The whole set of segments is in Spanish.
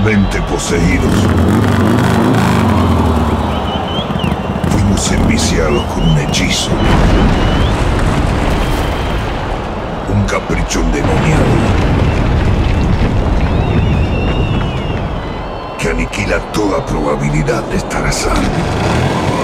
totalmente poseídos. Fuimos enviciados con un hechizo. Un capricho endemoniado. Que aniquila toda probabilidad de estar a salvo.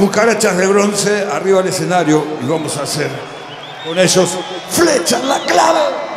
cucarachas de bronce arriba del escenario y vamos a hacer con ellos flecha en la clave.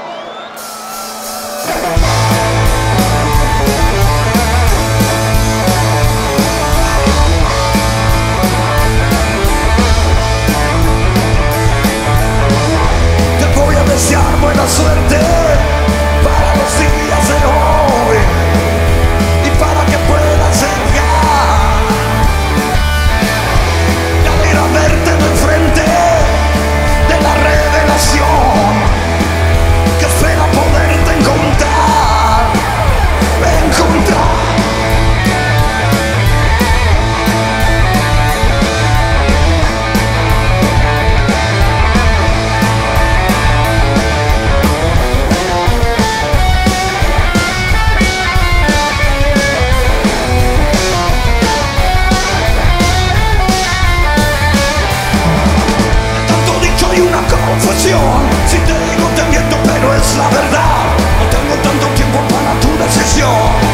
la verdad. No tengo tanto tiempo para tu decisión.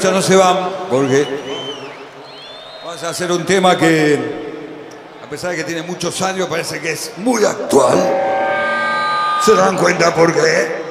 no se van porque vamos a hacer un tema que, a pesar de que tiene muchos años, parece que es muy actual. ¿Se dan cuenta por qué?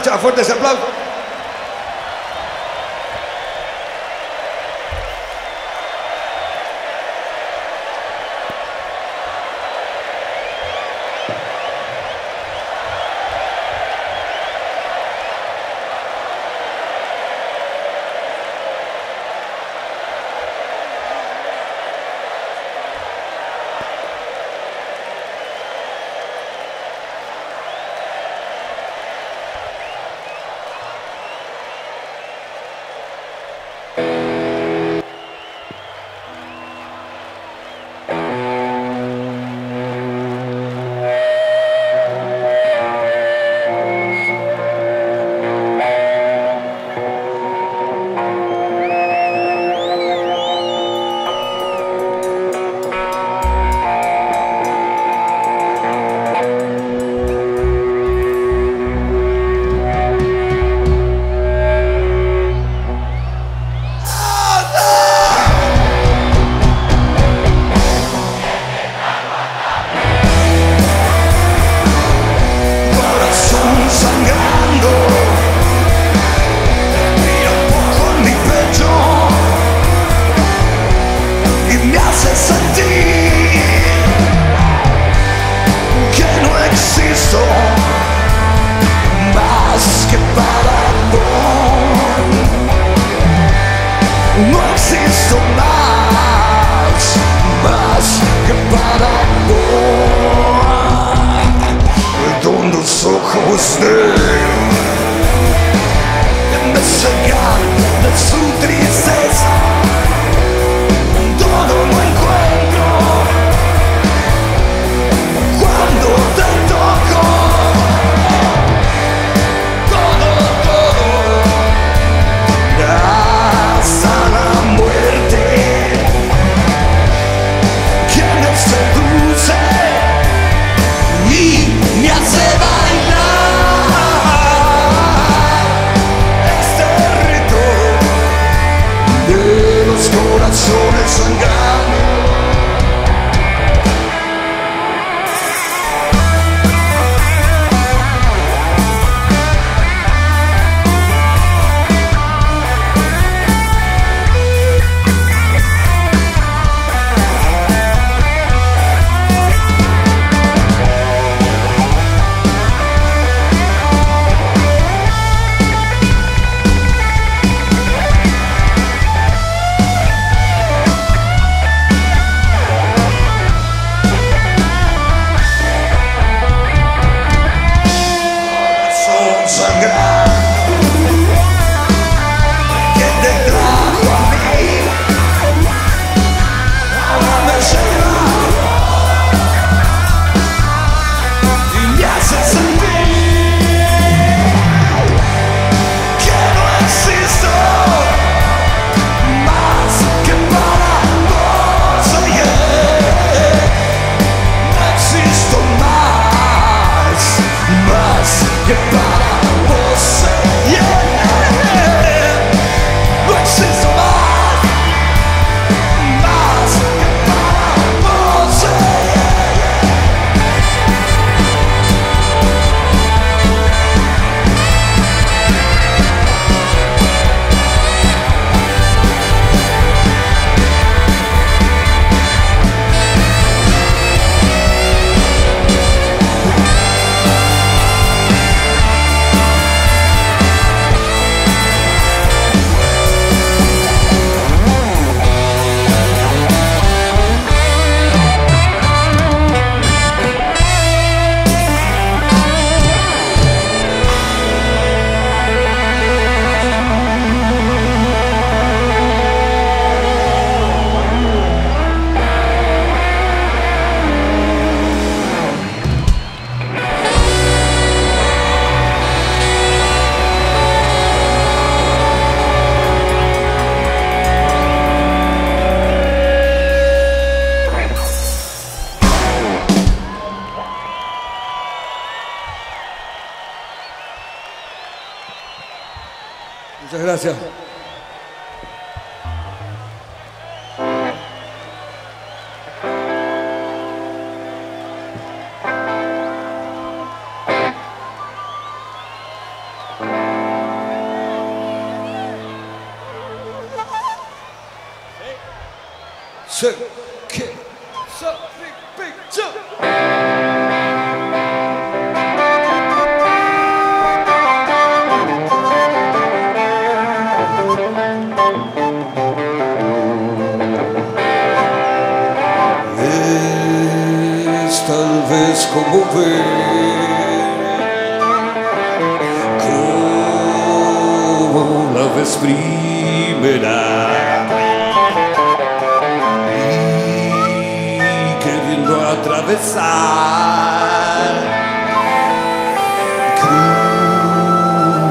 Cucaracha, fuerte ese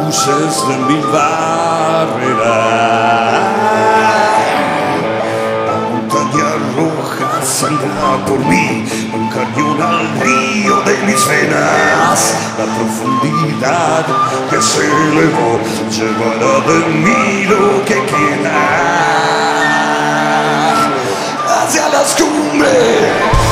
cruces de mil barreras montaña roja sangra por mí, un cañón al río de mis venas. La profundidad que se elevó llevará de mí lo que queda hacia las cumbres.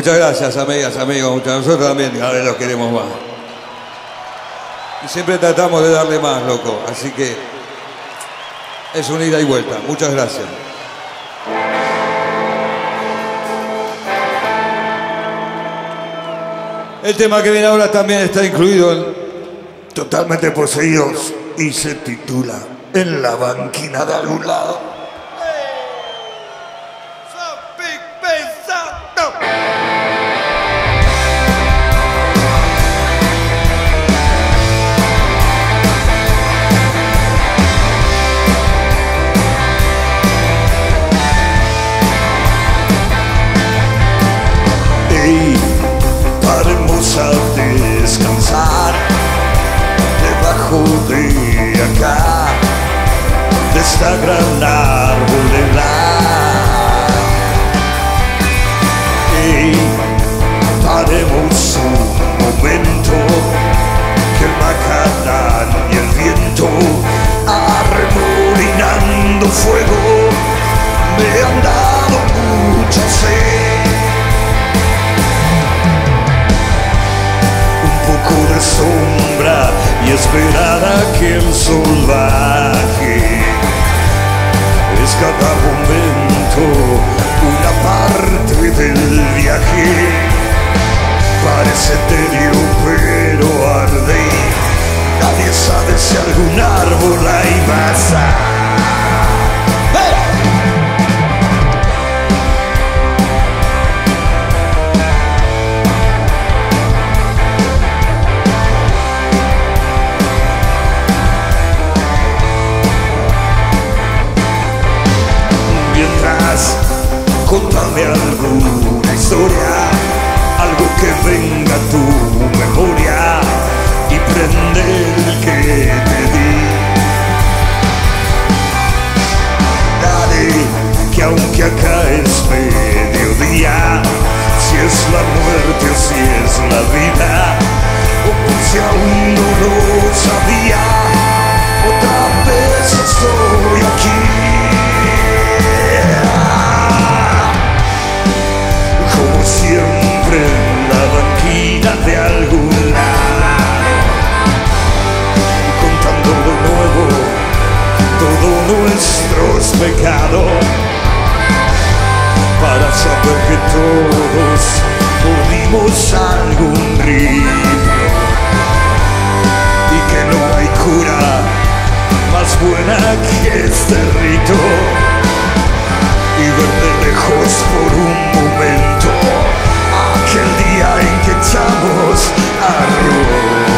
Muchas gracias, amigas, amigos. Muchas, nosotros también cada vez los queremos más. Y siempre tratamos de darle más, loco. Así que es una ida y vuelta. Muchas gracias. El tema que viene ahora también está incluido en Totalmente poseídos y se titula En la banquina de algún lado. De esta gran arboleda. Ey, paremos un momento, que el macadán y el viento, arremolinando fuego, me han dado mucha sed. Y esperar a que el sol baje. Es cada momento una parte del viaje. Parece etéreo pero arde. Nadie sabe si algún árbol hay más. Contame alguna historia, algo que venga a tu memoria y prende el que te di. Dale, que aunque acá es mediodía, si es la muerte o si es la vida, o si aún no lo sabía, otra vez estoy nuestros pecados Para saber que todos pudimos algún ritmo Y que no hay cura más buena que este rito y ver de lejos por un momento aquel día en que echamos. ¡Ey!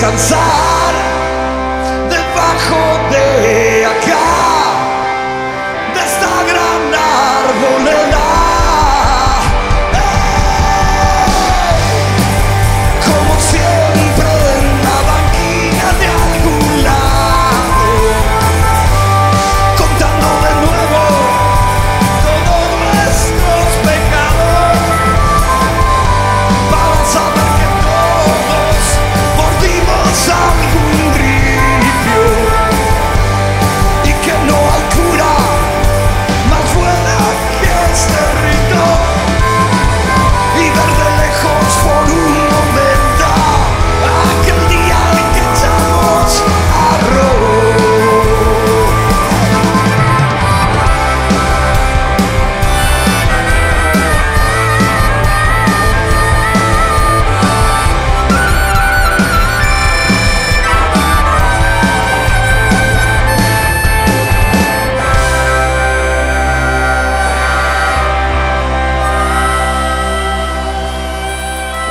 Descansar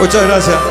Muchas gracias.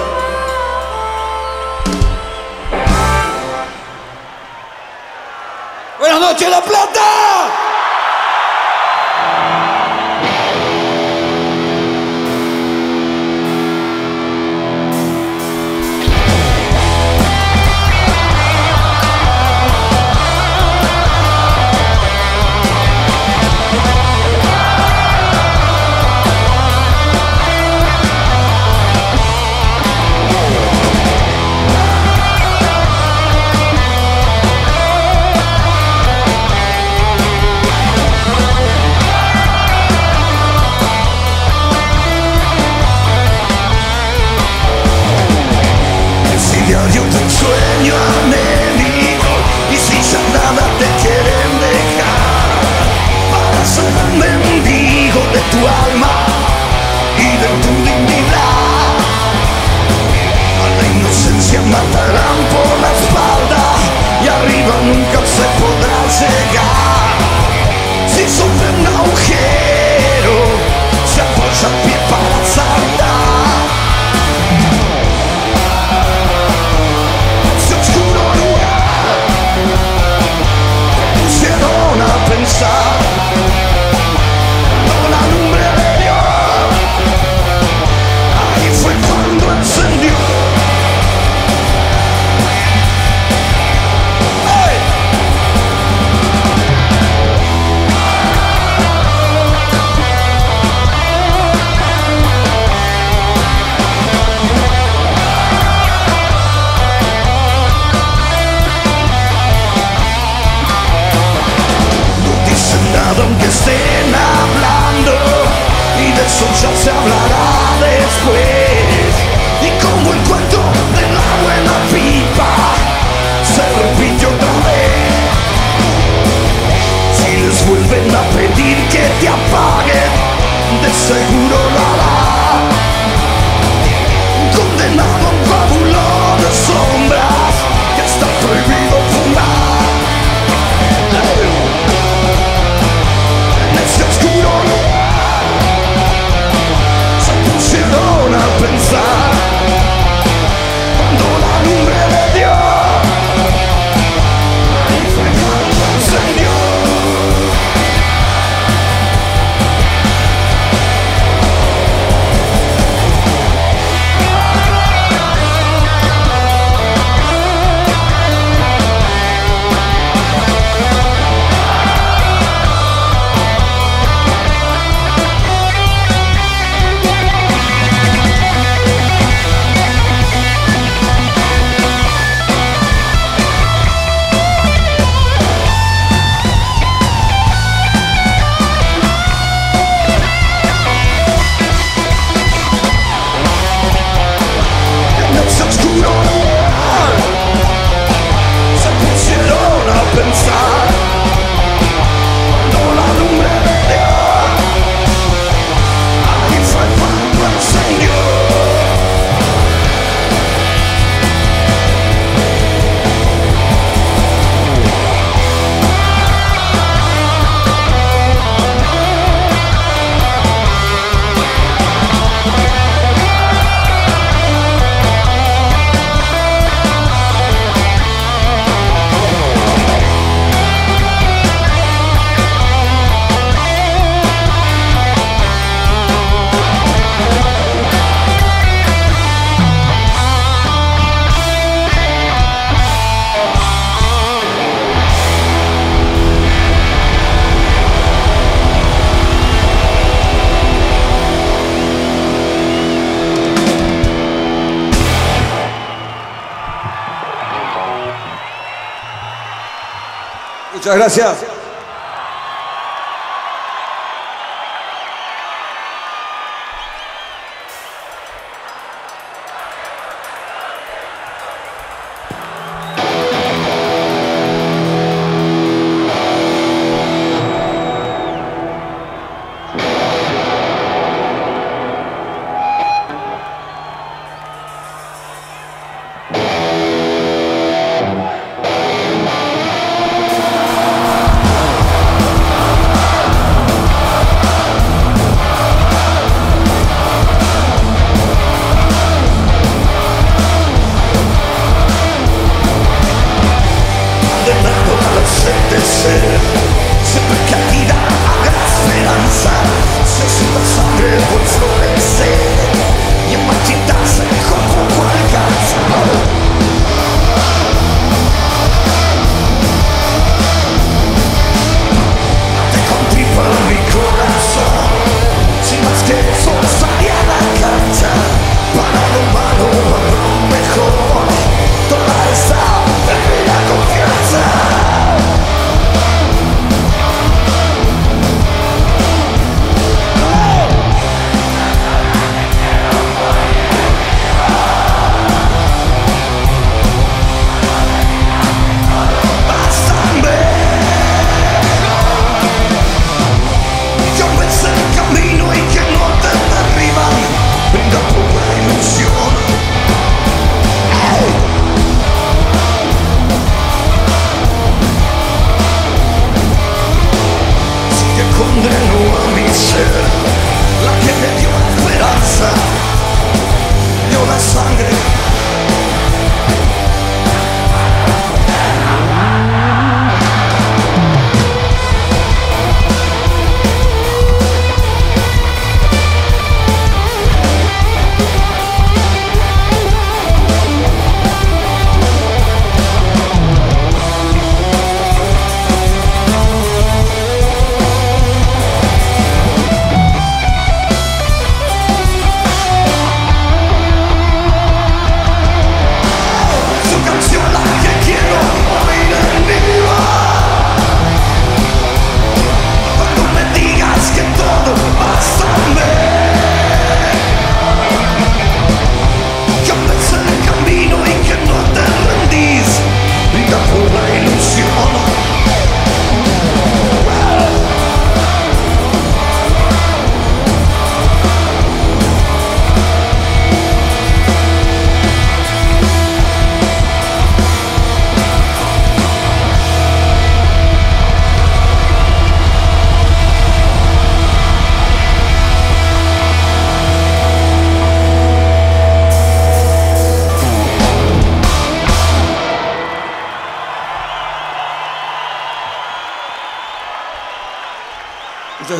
Muchas gracias.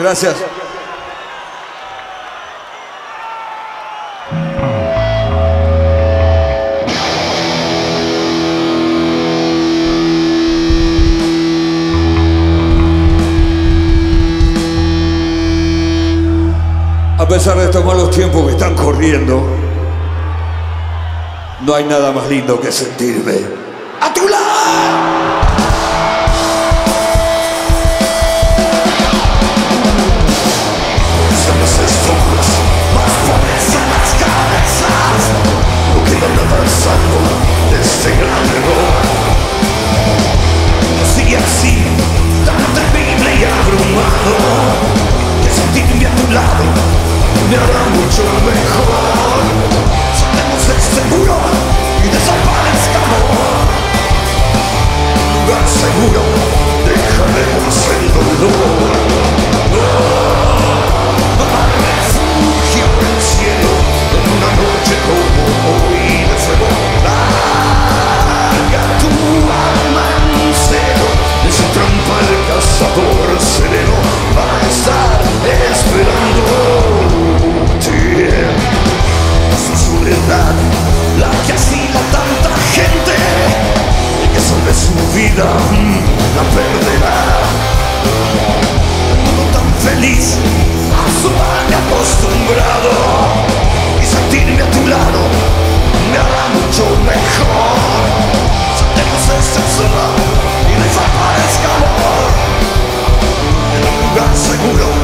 Gracias. A pesar de estos malos tiempos que están corriendo, no hay nada más lindo que sentirme a tu lado. De este No sigue así, tan terrible y abrumado Que sentirme a tu lado me hará mucho mejor Saltemos el seguro y desaparezcamos Lugar seguro, dejaremos el dolor refugio en el cielo en una noche como la que asila tanta gente y que sobre su vida la perderá. Un mundo tan feliz a su mal acostumbrado y sentirme a tu lado me hará mucho mejor. Saltemos este sol y desaparezcamos en un lugar seguro.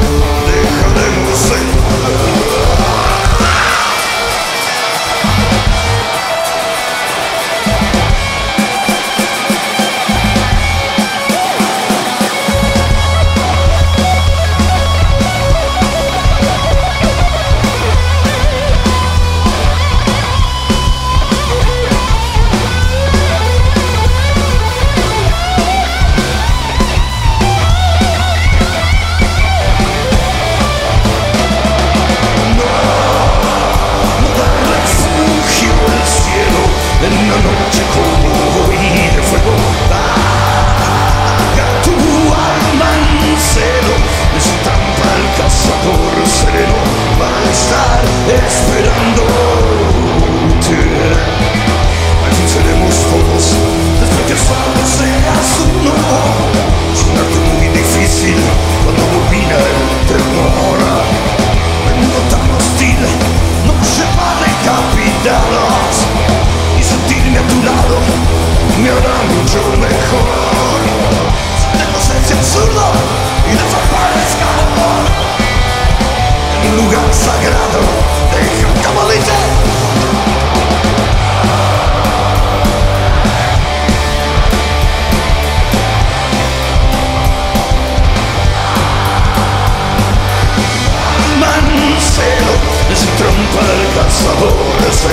corazón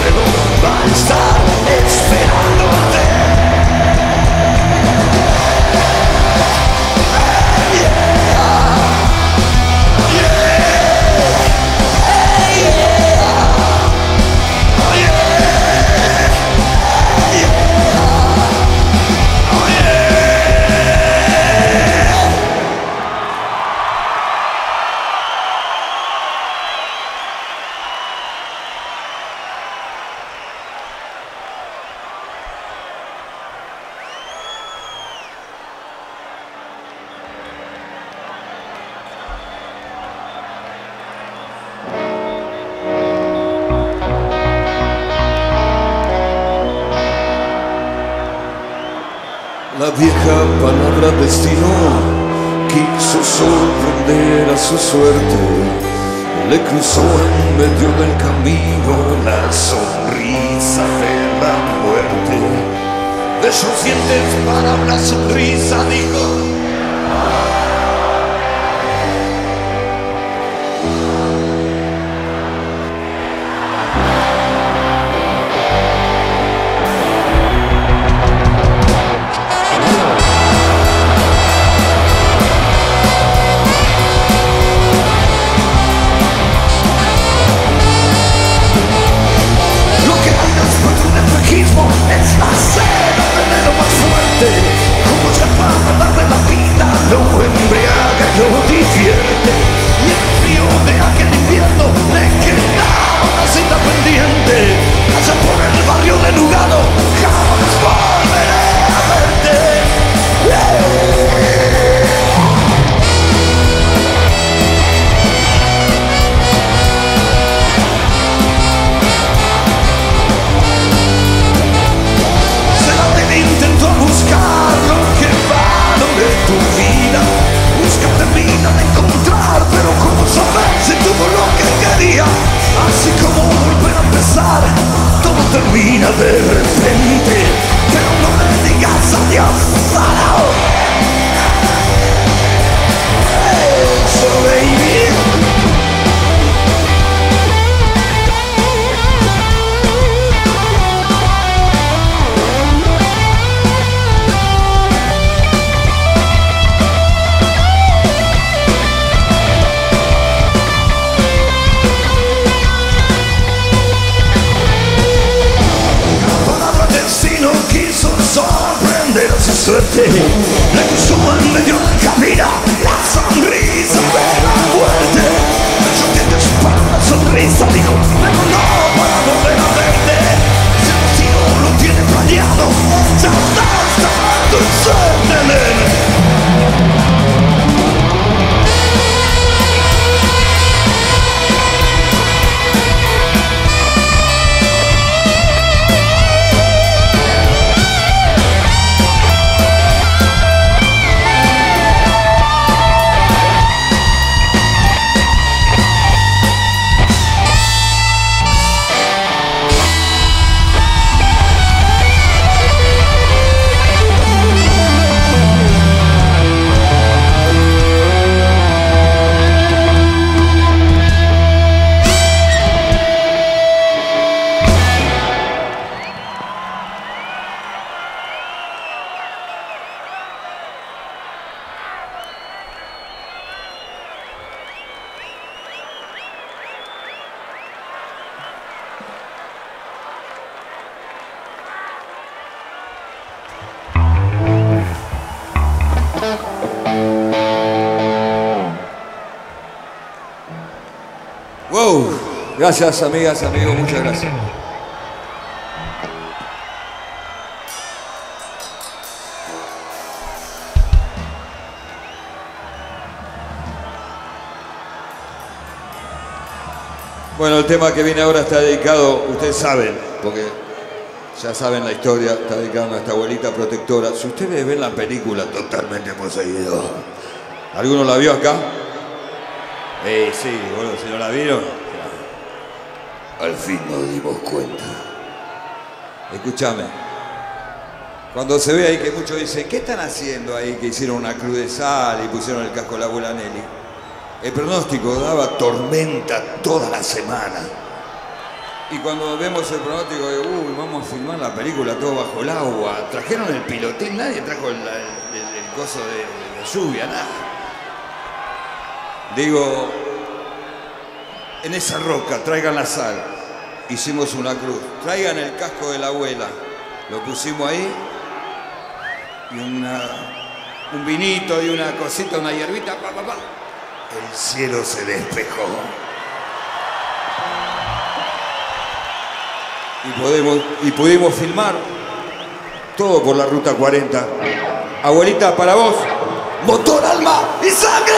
va a estar su suerte. En medio del camino la sonrisa de la muerte. Yo tienes para una sonrisa, dijo, pero no para volver a verte. Si el lo tiene planeado, ya estás tardando en ser nene. Gracias, amigas, amigos, muchas gracias. Bueno, el tema que viene ahora está dedicado, ustedes saben, porque ya saben la historia, está dedicado a nuestra abuelita protectora. Si ustedes ven la película totalmente poseído, ¿alguno la vio acá? Eh, sí, bueno, si no la vieron, fin nos dimos cuenta. escúchame. Cuando se ve ahí que muchos dicen, ¿qué están haciendo ahí que hicieron una cruz de sal y pusieron el casco a la abuela Nelly? El pronóstico daba tormenta toda la semana. Y cuando vemos el pronóstico de, uy, vamos a filmar la película todo bajo el agua, trajeron el pilotín, nadie trajo el, el- coso de, de lluvia, nada. Digo, en esa roca, traigan la sal. Hicimos una cruz. Traigan el casco de la abuela. Lo pusimos ahí. Y una, un vinito y una cosita, una hierbita. El cielo se despejó. Y, podemos, y pudimos filmar todo por la ruta 40. Abuelita, para vos. Motor, alma y sangre.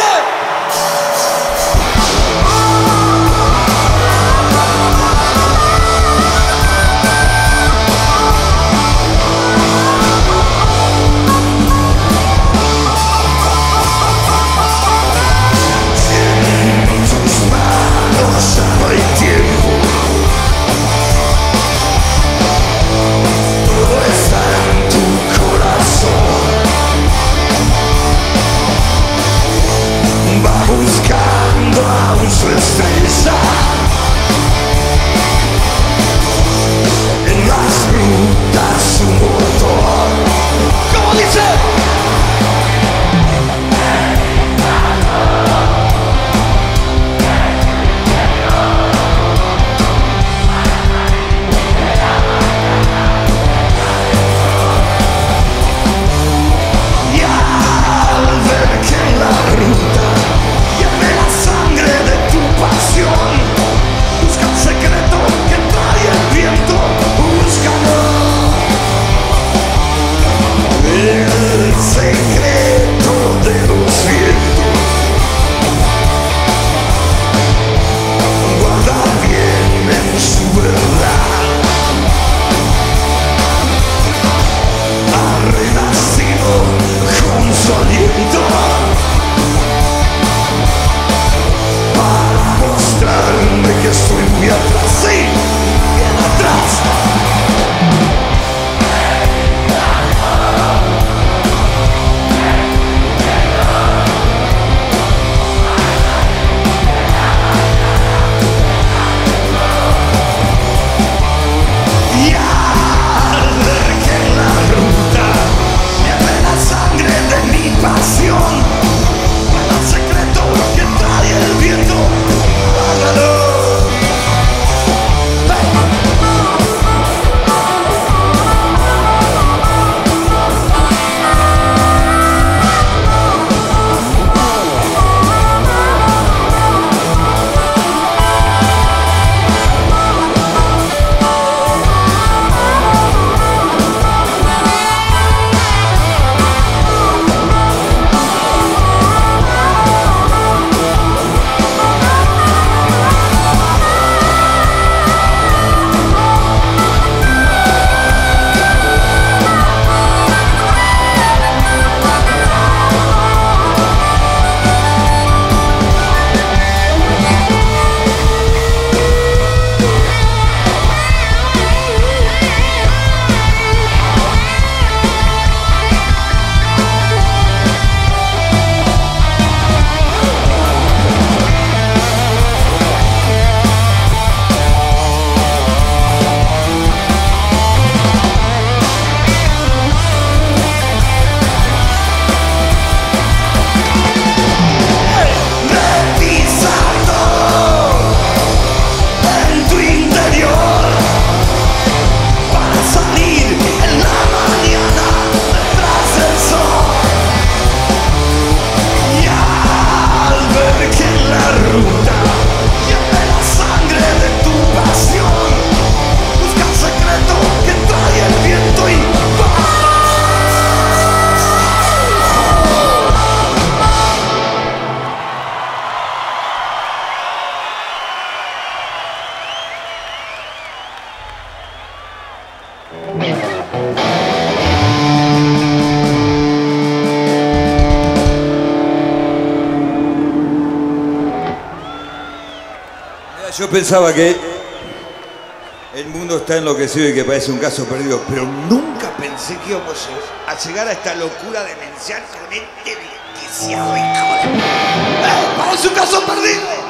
pensaba que el mundo está enloquecido y que parece un caso perdido, pero nunca pensé que íbamos a llegar a esta locura demencial con este desquiciado hijo. ¡Parece ¡Eh! un caso perdido!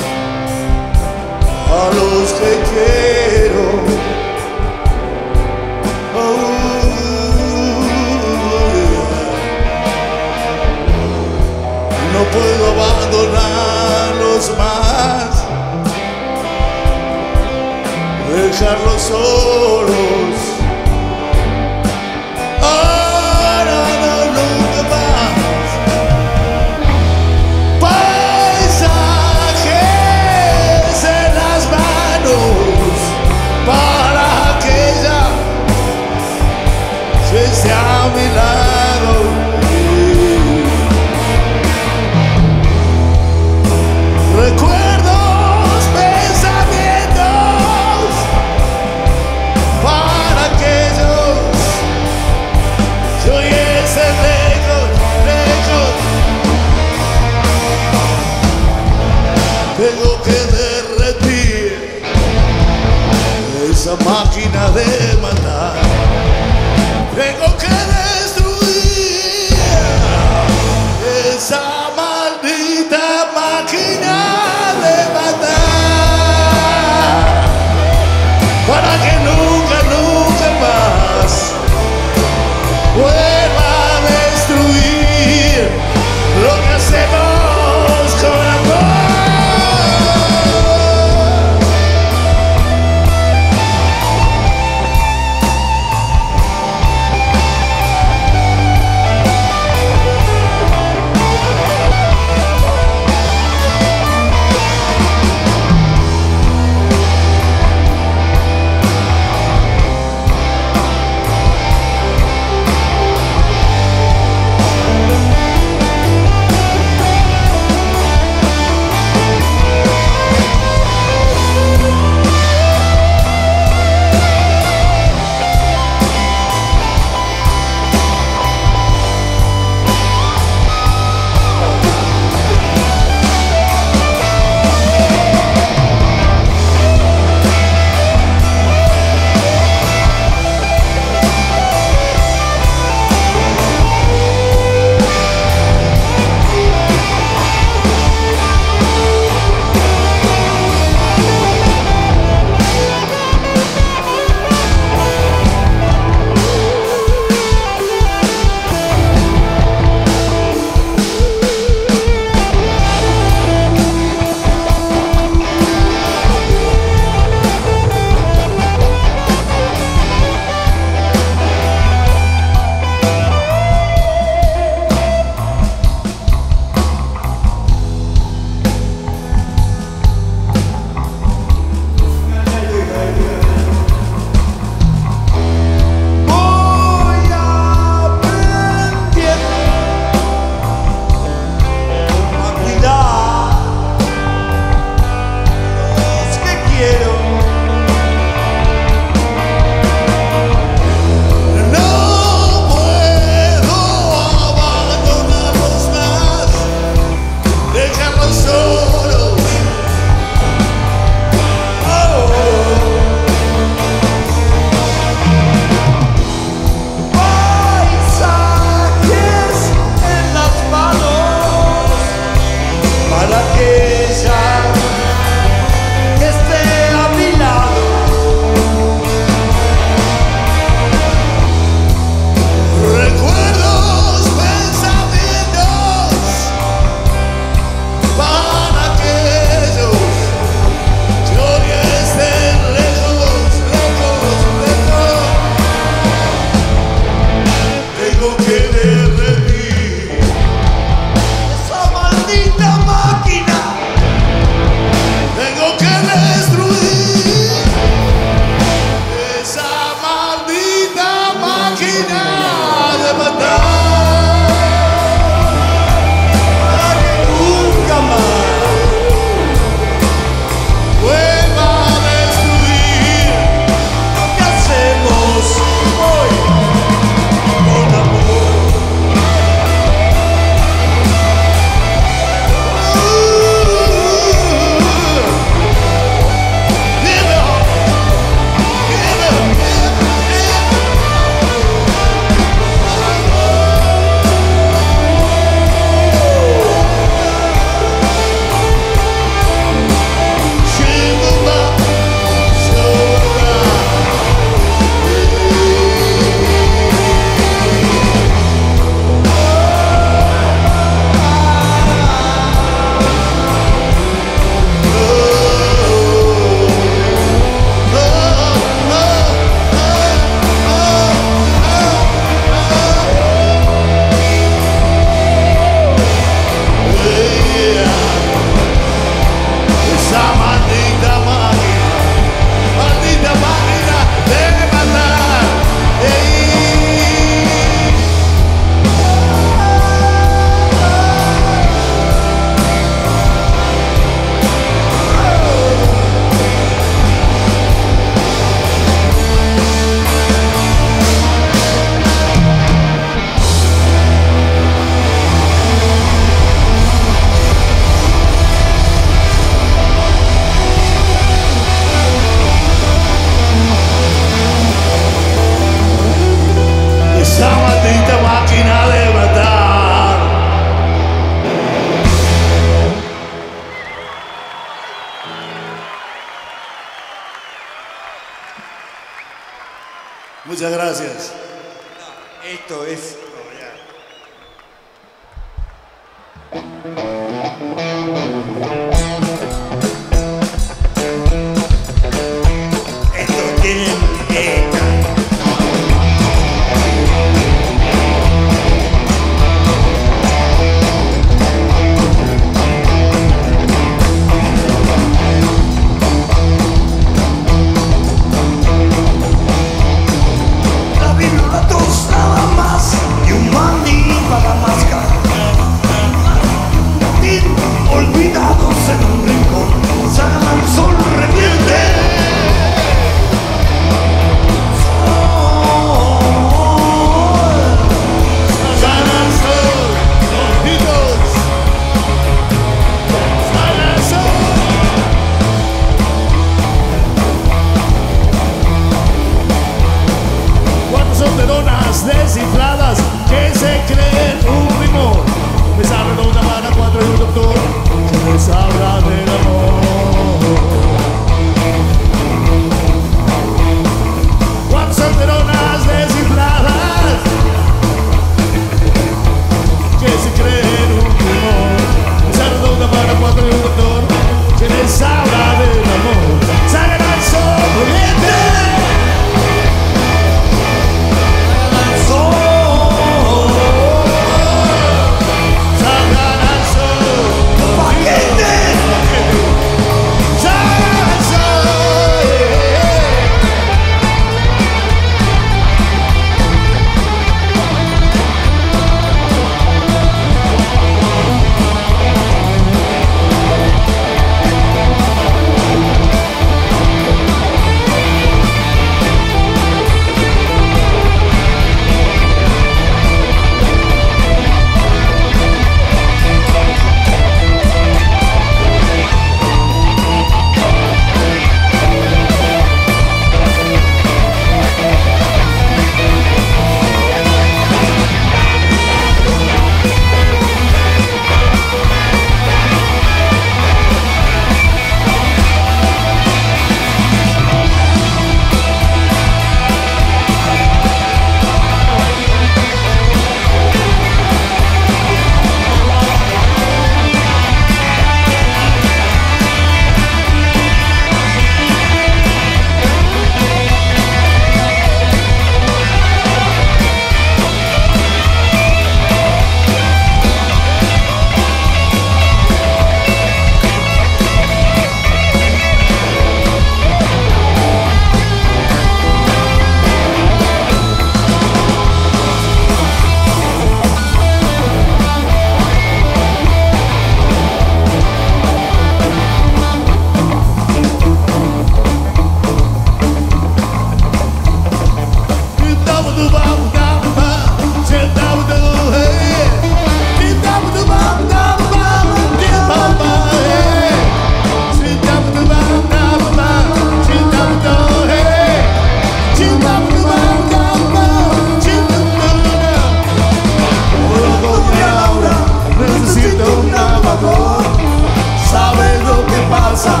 sabes lo que pasa.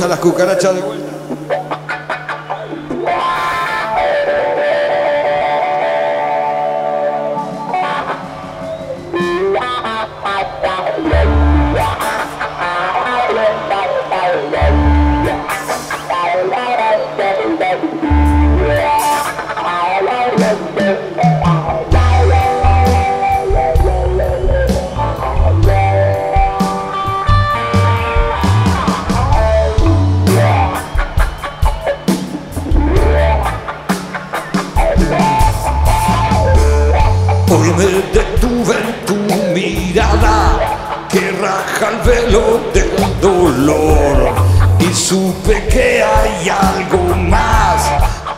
A las cucarachas de. Del dolor y supe que hay algo más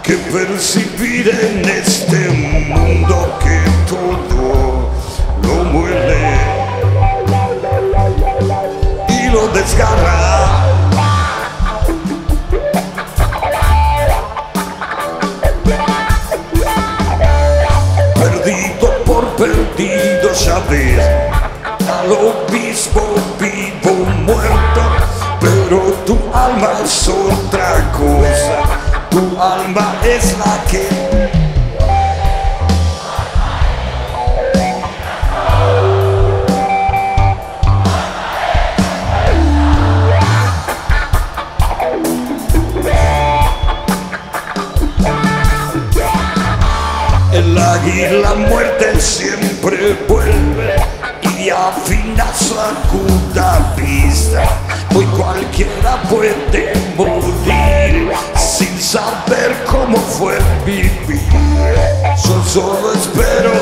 que percibir en este mundo que todo lo muele y lo desgarra. perdido por perdido ya ves al obispo vivo muerto pero tu alma es otra cosa. Tu alma es la que El águila muerte siempre vuelve su aguda vista. Hoy cualquiera puede morir sin saber cómo fue vivir. Yo solo espero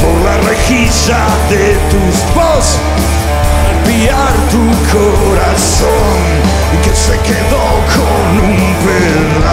por la rejilla de tus voz espiar tu corazón que se quedó con un pedazo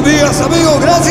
amigas, amigos, gracias.